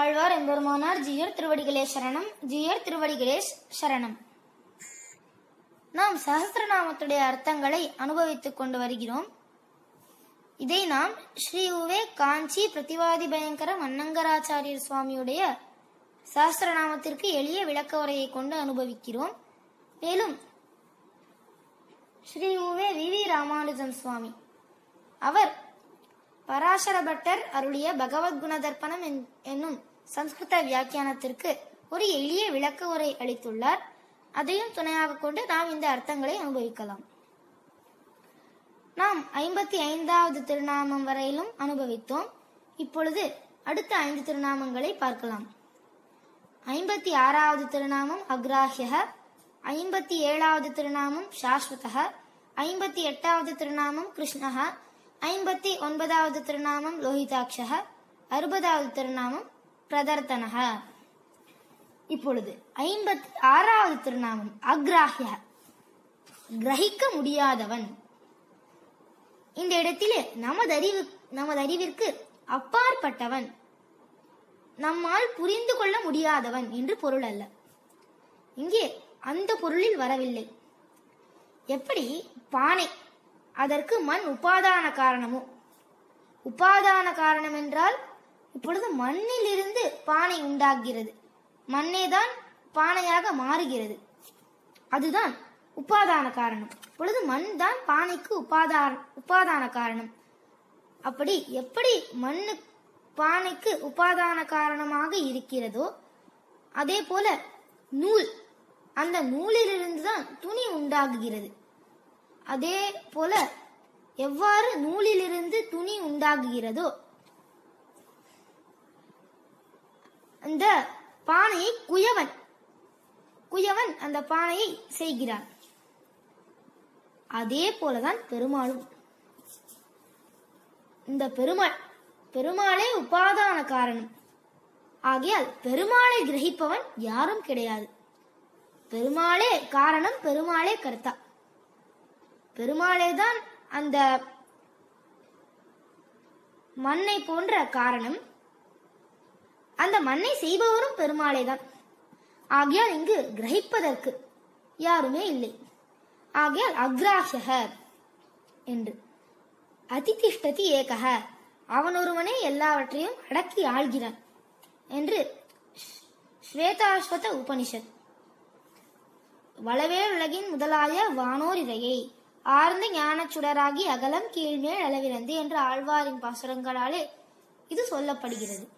ஆழ்வார் எம்பெருமானார் ஜீயர் திருவடிகளே சரணம் ஜீயர் திருவடிகளே சரணம். நாம் சஹஸ்ரநாமத்துடைய அர்த்தங்களை அனுபவித்துக் கொண்டு வருகிறோம். இதை நாம் ஸ்ரீ உவே காஞ்சி பிரதிவாதி பயங்கர மன்னங்கராச்சாரியர் சுவாமியுடைய சஹஸ்ரநாமத்திற்கு எளிய விளக்க உரையை கொண்டு அனுபவிக்கிறோம். மேலும் ஸ்ரீ உவே வி வி ராமானுஜம் சுவாமி அவர் பராசர பட்டர் அருளிய பகவத் குணதர்ப்பணம் என்- என்னும் சம்ஸ்கிருத வியாக்கியானத்திற்கு ஒரு எளிய விளக்க உரை அளித்துள்ளார். அதையும் துணையாக கொண்டு நாம் இந்த அர்த்தங்களை அனுபவிக்கலாம். நாம் ஐம்பத்தி ஐந்தாவது திருநாமம் வரையிலும் அனுபவித்தோம். இப்பொழுது அடுத்த ஐந்து திருநாமங்களை பார்க்கலாம். ஐம்பத்தி ஆறாவது திருநாமம் அக்ராஹ்யः ஐம்பத்தி ஏழாவது திருநாமம் சாஸ்வதः ஐம்பத்தி எட்டாவது திருநாமம் கிருஷ்ணः ஐம்பத்தி ஒன்பதாவது திருநாமம் லோஹிதாட்சः அறுபதாவது திருநாமம் பிரதர்த்தனக இப்பொழுது ஐம்பத்தி ஆறாவது திருநாமம் அக்ராஹ்ய கிரகிக்க முடியாதவன். இந்த இடத்திலே நமது அறிவு நமது அறிவிற்கு அப்பாற்பட்டவன். நம்மால் புரிந்து கொள்ள முடியாதவன் என்று பொருள் அல்ல. இங்கே அந்த பொருளில் வரவில்லை. எப்படி பானை அதற்கு மண் உபாதான காரணமும் உபாதான காரணம் என்றால் இப்பொழுது மண்ணிலிருந்து பானை உண்டாகிறது. மண்ணே தான் பானையாக மாறுகிறது. அதுதான் உபாதான காரணம். இப்பொழுது மண் தான் பானைக்கு உபாதான உபாதான காரணம். அப்படி எப்படி மண்ணு பானைக்கு உபாதான காரணமாக இருக்கிறதோ அதே போல நூல் அந்த நூலிலிருந்து தான் துணி உண்டாகுகிறது. அதே போல எவ்வாறு நூலிலிருந்து துணி உண்டாகுகிறதோ அந்த பானையை குயவன் குயவன் அந்த பானையை செய்கிறான். அதே போலதான் பெருமாளும். இந்த பெருமாள் பெருமாளே உபாதான காரணம். ஆகையால் பெருமாளை கிரகிப்பவன் யாரும் கிடையாது. பெருமாளே காரணம் பெருமாளே கருத்தா. பெருமாளே தான் அந்த மண்ணை போன்ற காரணம். அந்த மண்ணை செய்பவரும் பெருமாளே தான் ஆகையால் இங்கு கிரகிப்பதற்கு யாருமே இல்லை. ஆகையால் அக்ராசக என்று. அதிதிஷ்டதி ஏகக அவன் ஒருவனே எல்லாவற்றையும் அடக்கி ஆள்கிறான் என்று ஸ்வேதாஸ்வத உபனிஷத். வளவே உலகின் முதலாய வானோர் ஆர்ந்த ஞானச் சுடராகி அகலம் கீழ்மேல் அளவிறந்து என்று ஆழ்வாரின் பாசுரங்களாலே இது சொல்லப்படுகிறது.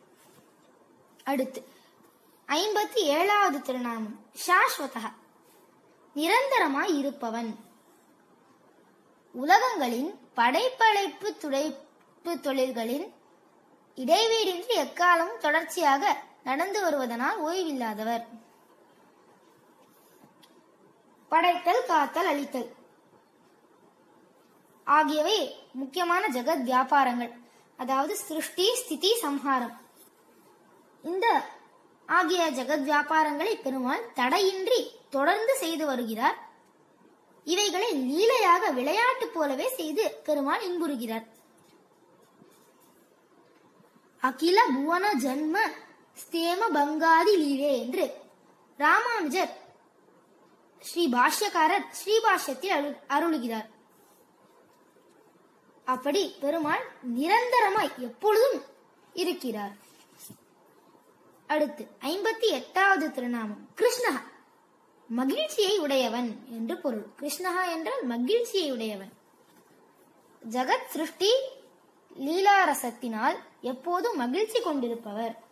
அடுத்து ஐம்பத்தி ஏழாவது திருநாமம் சாஸ்வதா. நிரந்தரமாய் இருப்பவன். உலகங்களின் படைப்படைப்பு துடைப்பு தொழில்களின் இடைவீடின்றி எக்காலமும் தொடர்ச்சியாக நடந்து வருவதனால் ஓய்வில்லாதவர். படைத்தல் காத்தல் அழித்தல். ஆகியவை முக்கியமான ஜெகத் வியாபாரங்கள். அதாவது சிருஷ்டி ஸ்திதி சம்ஹாரம். இந்த ஆகிய ஜெகத் வியாபாரங்களை பெருமாள் தடையின்றி தொடர்ந்து செய்து வருகிறார். இவைகளை லீலையாக விளையாட்டு போலவே செய்து பெருமாள் இன்புறுகிறார். அகில புவன ஜன்ம ஸ்தேம பங்காதி லீலே என்று ராமானுஜர் ஸ்ரீ பாஷ்யக்காரர் ஸ்ரீபாஷ்யத்தில் அருள் அருளுகிறார். அப்படி பெருமாள் நிரந்தரமாய் எப்பொழுதும் இருக்கிறார். அடுத்து ஐம்பத்தி எட்டாவது திருநாமம் கிருஷ்ணஹா மகிழ்ச்சியை உடையவன் என்று பொருள். கிருஷ்ணஹா என்றால் மகிழ்ச்சியை உடையவன். ஜகத் சிருஷ்டி லீலாரசத்தினால் எப்போதும் மகிழ்ச்சி கொண்டிருப்பவர்.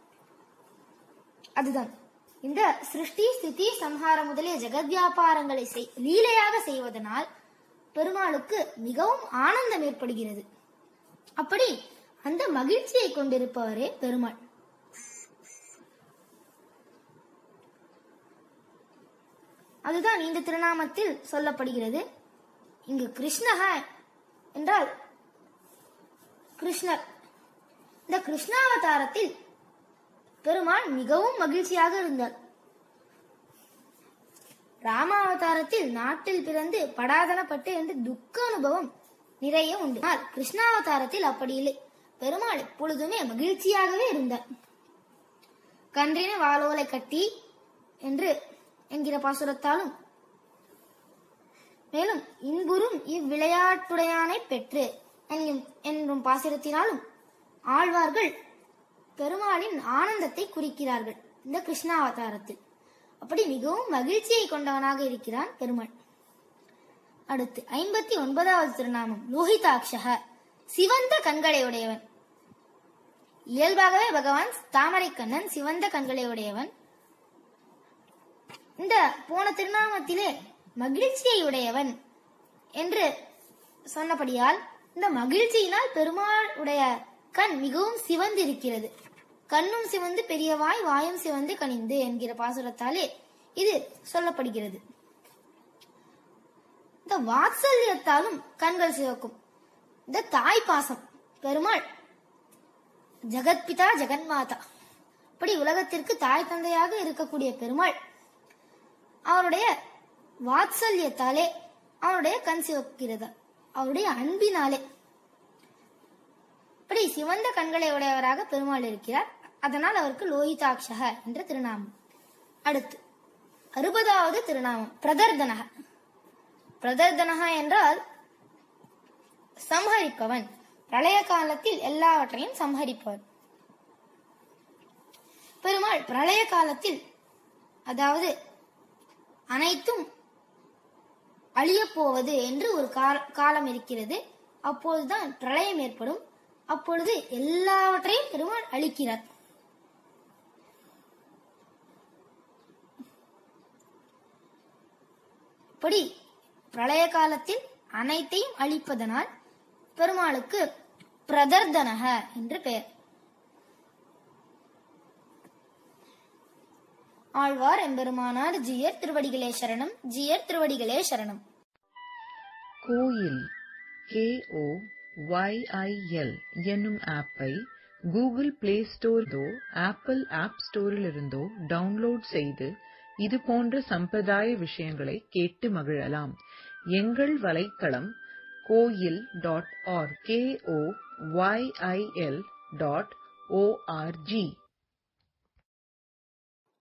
அதுதான். இந்த சிருஷ்டி ஸ்திதி சம்ஹாரம் முதலிய ஜெகத் வியாபாரங்களை செய்- லீலையாக செய்வதனால் பெருமாளுக்கு மிகவும் ஆனந்தம் ஏற்படுகிறது. அப்படி அந்த மகிழ்ச்சியை கொண்டிருப்பவரே பெருமாள். அதுதான் இந்த திருநாமத்தில் சொல்லப்படுகிறது. இங்கு கிருஷ்ணக என்றால் கிருஷ்ணர். இந்த கிருஷ்ணாவதாரத்தில் பெருமாள் மிகவும் மகிழ்ச்சியாக இருந்தார். ராமாவதாரத்தில் நாட்டில் பிறந்து படாதனப்பட்டு என்று துக்க அனுபவம் நிறைய உண்டு. ஆனால் கிருஷ்ணாவதாரத்தில் அப்படி இல்லை. பெருமாள் எப்பொழுதுமே மகிழ்ச்சியாகவே இருந்தார். கன்றின வாலோலை கட்டி என்று என்கிற பாசுரத்தாலும் மேலும் இன்புறும் இவ்விளையாட்டுடையானை பெற்று என்றும் பாசுரத்தினாலும் ஆழ்வார்கள் பெருமாளின் ஆனந்தத்தை குறிக்கிறார்கள் இந்த கிருஷ்ணாவதாரத்தில். அப்படி மிகவும் மகிழ்ச்சியை கொண்டவனாக இருக்கிறான் பெருமாள். அடுத்து ஐம்பத்தி ஒன்பதாவது திருநாமம் லோஹிதாட்சக சிவந்த கண்களை உடையவன் இயல்பாகவே பகவான் தாமரை கண்ணன் சிவந்த கண்களை உடையவன் இந்த போன திருநாமத்திலே மகிழ்ச்சியை உடையவன் என்று சொன்னபடியால் இந்த மகிழ்ச்சியினால் பெருமாள் உடைய கண் மிகவும் சிவந்து இருக்கிறது கண்ணும் சிவந்து பெரியவாய் வாயும் சிவந்து கனிந்து என்கிற பாசுரத்தாலே இது சொல்லப்படுகிறது. இந்த வாத்சல்யத்தாலும் கண்கள் சிவக்கும். இந்த தாய் பாசம் பெருமாள். ஜெகத்பிதா ஜெகன்மாதா. இப்படி உலகத்திற்கு தாய் தந்தையாக இருக்கக்கூடிய பெருமாள் அவருடைய வாத்சல்யத்தாலே அவருடைய கண் சிவக்கிறது. அவருடைய அன்பினாலே. இப்படி சிவந்த கண்களை உடையவராக பெருமாள் இருக்கிறார். அதனால் அவருக்கு லோகிதாட்சக என்ற திருநாமம். அடுத்து அறுபதாவது திருநாமம் பிரதர்தனக. பிரதர்தனக என்றால் சம்ஹரிப்பவன். பிரளய காலத்தில் எல்லாவற்றையும் சம்ஹரிப்பவன் பெருமாள் பிரளய காலத்தில் அதாவது அனைத்தும் அழியப் போவது என்று ஒரு கால- காலம் இருக்கிறது. அப்பொழுதுதான் பிரளயம் ஏற்படும். அப்பொழுது எல்லாவற்றையும் பெருமாள் அழிக்கிறார். இப்படி பிரளய காலத்தில் அனைத்தையும் அழிப்பதனால் பெருமாளுக்கு பிரதர்தனக என்று பெயர். ஆழ்வார் எம்பெருமானார் ஜியர் திருவடிகளே சரணம் ஜியர் திருவடிகளே சரணம். கோயில் கே ஓ ஒய்ஐஎல் என்னும் ஆப்பை கூகுள் பிளே ஸ்டோர்தோ ஆப்பிள் ஆப் ஸ்டோரிலிருந்தோ டவுன்லோட் செய்து இது போன்ற சம்பிரதாய விஷயங்களை கேட்டு மகிழலாம். எங்கள் வலைத்தளம் Koyil dot R K O Y I L dot O R G